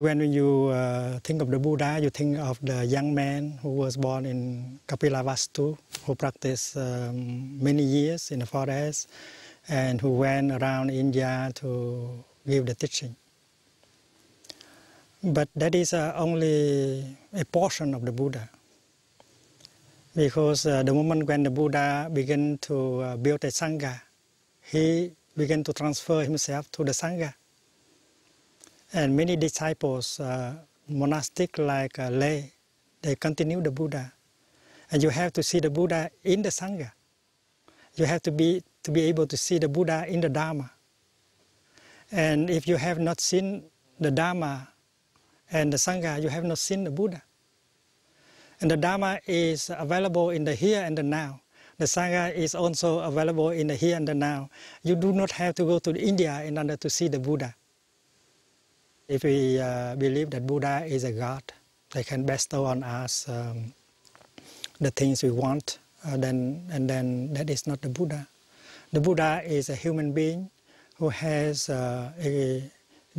When you uh, think of the Buddha, you think of the young man who was born in Kapilavastu, who practiced um, many years in the forest, and who went around India to give the teaching. But that is uh, only a portion of the Buddha. Because uh, the moment when the Buddha began to uh, build a Sangha, he began to transfer himself to the Sangha. And many disciples, uh, monastic like uh, lay, they continue the Buddha. And you have to see the Buddha in the Sangha. You have to be, to be able to see the Buddha in the Dharma. And if you have not seen the Dharma and the Sangha, you have not seen the Buddha. And the Dharma is available in the here and the now. The Sangha is also available in the here and the now. You do not have to go to India in order to see the Buddha. If we uh, believe that Buddha is a God, they can bestow on us um, the things we want, uh, then, and then that is not the Buddha. The Buddha is a human being who has uh, a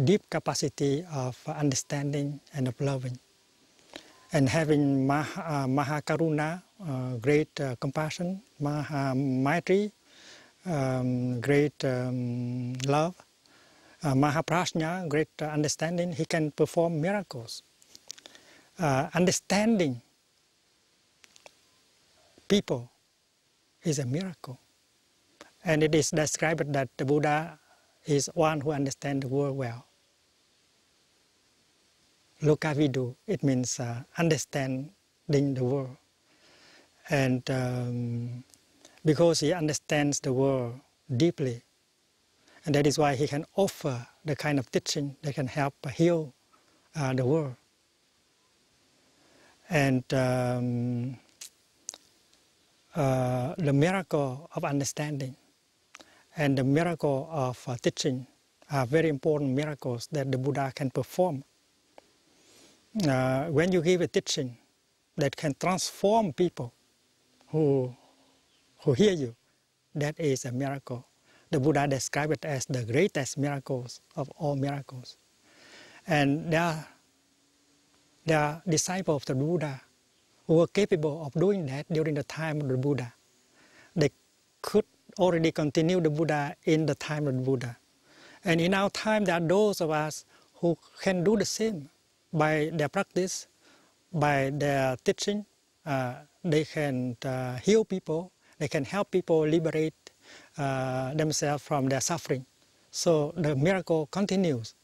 deep capacity of understanding and of loving. And having Maha, uh, Mahakaruna, uh, great uh, compassion, Maha Maitri, um, great um, love, uh, Mahaprajna, great uh, understanding, he can perform miracles. Uh, understanding people is a miracle. And it is described that the Buddha is one who understands the world well. Lokavidu, it means uh, understanding the world. And um, because he understands the world deeply, and that is why he can offer the kind of teaching that can help heal uh, the world. And um, uh, the miracle of understanding and the miracle of uh, teaching are very important miracles that the Buddha can perform. Uh, when you give a teaching that can transform people who, who hear you, that is a miracle the Buddha described it as the greatest miracles of all miracles. And there are, there are disciples of the Buddha who were capable of doing that during the time of the Buddha. They could already continue the Buddha in the time of the Buddha. And in our time, there are those of us who can do the same by their practice, by their teaching. Uh, they can uh, heal people, they can help people liberate uh, themselves from their suffering. So the miracle continues